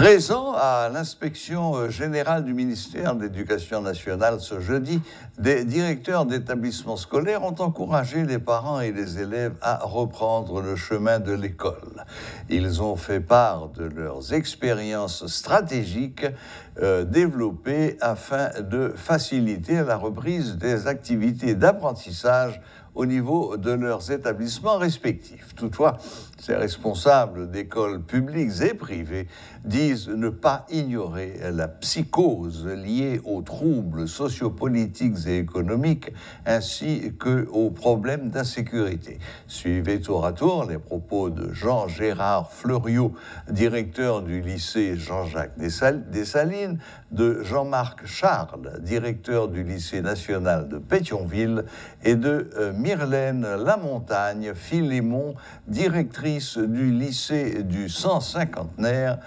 Présent à l'inspection euh, générale du ministère de l'Éducation nationale ce jeudi, des directeurs d'établissements scolaires ont encouragé les parents et les élèves à reprendre le chemin de l'école. Ils ont fait part de leurs expériences stratégiques euh, développées afin de faciliter la reprise des activités d'apprentissage au niveau de leurs établissements respectifs. Toutefois, ces responsables d'écoles publiques et privées disent ne pas ignorer la psychose liée aux troubles sociopolitiques et économiques ainsi qu'aux problèmes d'insécurité. Suivez tour à tour les propos de Jean-Gérard Fleuriot, directeur du lycée Jean-Jacques Dessalines, de Jean-Marc Charles, directeur du lycée national de Pétionville, et de euh, Myrlène Lamontagne Philémon, directrice du lycée du 150naire,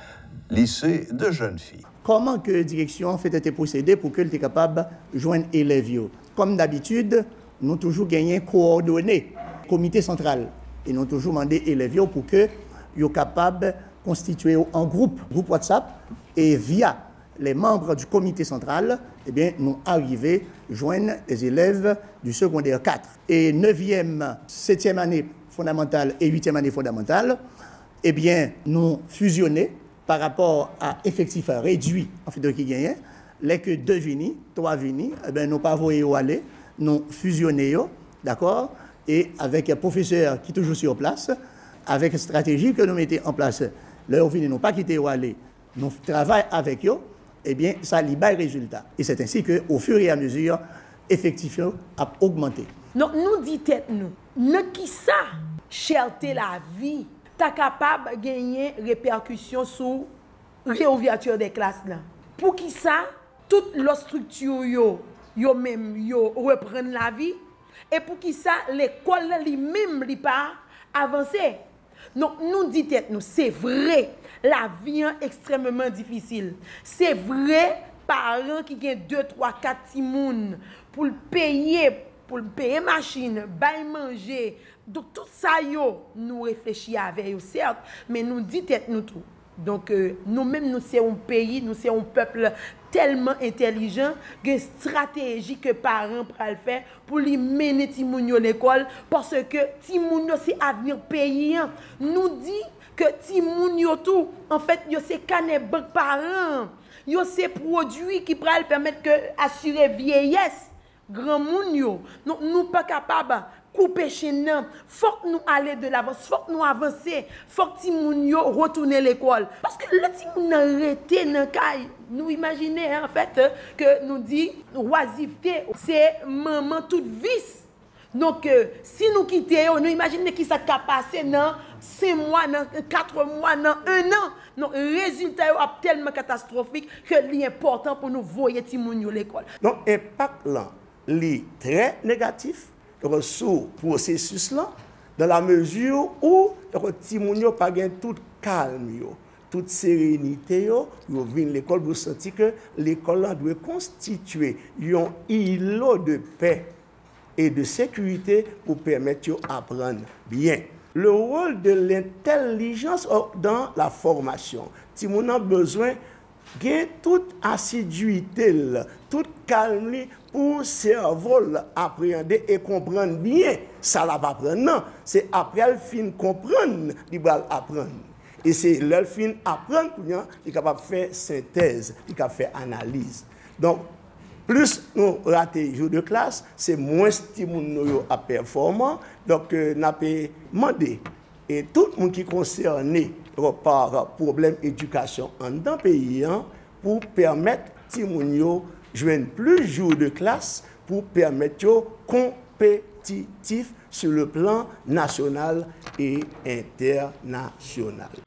lycée de jeunes filles. Comment que direction fait été procédé pour qu'elle soit capable de joindre élèves Comme d'habitude, nous avons toujours gagné coordonné, comité central, et nous avons toujours demandé élèves pour que soient capables de constituer un groupe, groupe WhatsApp, et via les membres du comité central, eh bien, nous arrivons à joindre les élèves du secondaire 4. Et 9e, 7e année fondamentale et 8e année fondamentale, eh bien, nous fusionnons par rapport à effectif réduit en fait de qui gagne, les que deux vini, trois vini, eh bien, nous pas voyé aller, nous fusionnons, d'accord, et avec un professeur qui est toujours sur place, avec une stratégie que nous mettons en place. Là, vini, nous pas quitté où aller, nous travaillons avec eux, eh bien, ça lui baille résultat. Et c'est ainsi qu'au fur et à mesure, effectif a augmenté. Donc, nous dit tête nous, ne qui ça, cherté la vie, ta capable de gagner répercussion sur réouverture des classes là. Pour qui ça, toute leur structure yo, yo même yo reprendre la vie et pour qui ça l'école lui-même lui pas avancer. Donc nous dit tête nous, c'est vrai la vi an ekstremement difisil. Se vre, paran ki gen 2, 3, 4 timoun pou l peye, pou l peye machin, bay manje, dok tout sa yo nou reflechi ave yo, cert, men nou di tet nou tou. Donk euh, nou menm nou se yon peyi, nou se yon pepl telman intelijan gen strategi ke paran pral fe pou li mene timoun yo l'ekol parce ke timoun yo se avenir peyi an. Nou di ke timoun yo tou, an fèt yo se kane bak paran. Yo se prodwi ki pral permèt ke asyre vieyes, gran moun yo. Nou, nou pa kapab couper chez nous. Faut que nous aller de l'avant, faut que nous avancer, faut que moun yo retourner l'école parce que le ti moun arrêté dans. Nous imaginez en fait que nous dit oisiveté, c'est maman toute vice. Donc, euh, si nous quittons, nous imaginons qui ça a passé dans 5 mois, dans 4 mois, dans 1 an. Non, résultat est tellement catastrophique que c'est important pour nous voir l'école. Donc, l'impact là, est très négatif sou prosesus lan, dan la mezur ou eh, ti moun yo pa gen tout kalm yo, tout serenite yo, yo vin l'ekol pou senti ke l'ekol lan dwe konstitue yon ilo de pe e de sekurite pou permet yo apren bien. Le rol de l'intellijans oh, dan la formasyon. Ti moun an bezwen gen tout asiduitel, tout kalm li pou servol aprende e komprende bien. Sa la pa aprende nan, se apre al fin komprende, li bal aprende. E se lal fin aprende pou nyan, li kapap fe sinteze, li kapap fe analize. Donk, plus nou rate jou de klas, se mwen stimoun nou yo a performan, donk euh, na pe mande. et tout moun ki konserni par problem edukasyon an dan peyi an pou permèt ti moun yo jwen plus jou de klas pou permèt yo kompetitif sou le plan nasyonal et internasyonal.